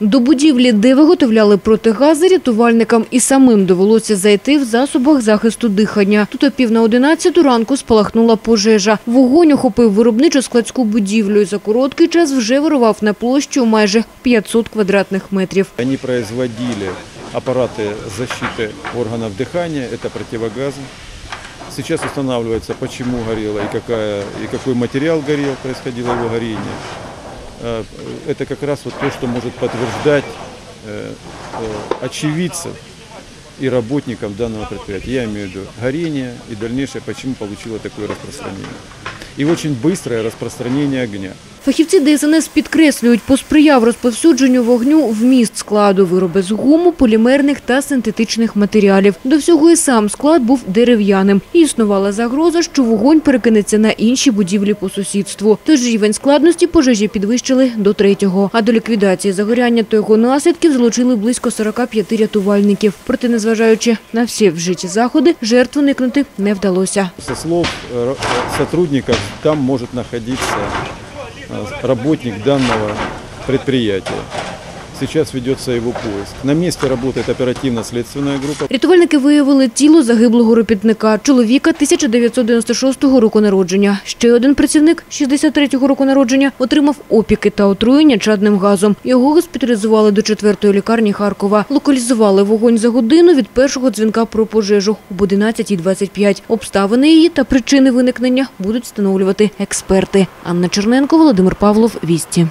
До будівлі, де виготовляли протигази, рятувальникам і самим довелося зайти в засобах захисту дихання. Тут о пів на одинадцяту ранку спалахнула пожежа. Вогонь охопив виробничо-складську будівлю і за короткий час вже вирував на площу майже 500 квадратних метрів. Они производили аппараты защиты органов дыхания, это противогазы. Сейчас устанавливается, почему горело и, какая, и какой материал горел, происходило его горение. Э, Это как раз вот то, что может подтверждать э, э, очевидцев и работников данного предприятия. Я имею в виду горение и дальнейшее, почему получило такое распространение. И очень быстрое распространение огня. Фахівці ДСНС підкреслюють, посприяв розповсюдженню вогню вміст складу вироби з гуму, полімерних та синтетичних матеріалів. До всього і сам склад був дерев'яним. І існувала загроза, що вогонь перекинеться на інші будівлі по сусідству. Тож рівень складності пожежі підвищили до третього. А до ліквідації загоряння та його наслідків залучили близько 45 рятувальників. Проте, незважаючи на всі вжиті заходи, жертв уникнути не вдалося. Со слов э, р- сотрудников, там может находиться э, работник данного предприятия. Сейчас ведется его поиск. На месте работает оперативно-следственная группа. Рятувальники виявили тіло загиблого робітника, чоловіка 1996 року народження. Ще один працівник 63-го року народження отримав опіки та отруєння чадним газом. Його госпіталізували до 4-ї лікарні Харкова. Локалізували вогонь за годину від першого дзвінка про пожежу об 11.25. Обставини її та причини виникнення будуть встановлювати експерти. Анна Черненко, Володимир Павлов, Вісті.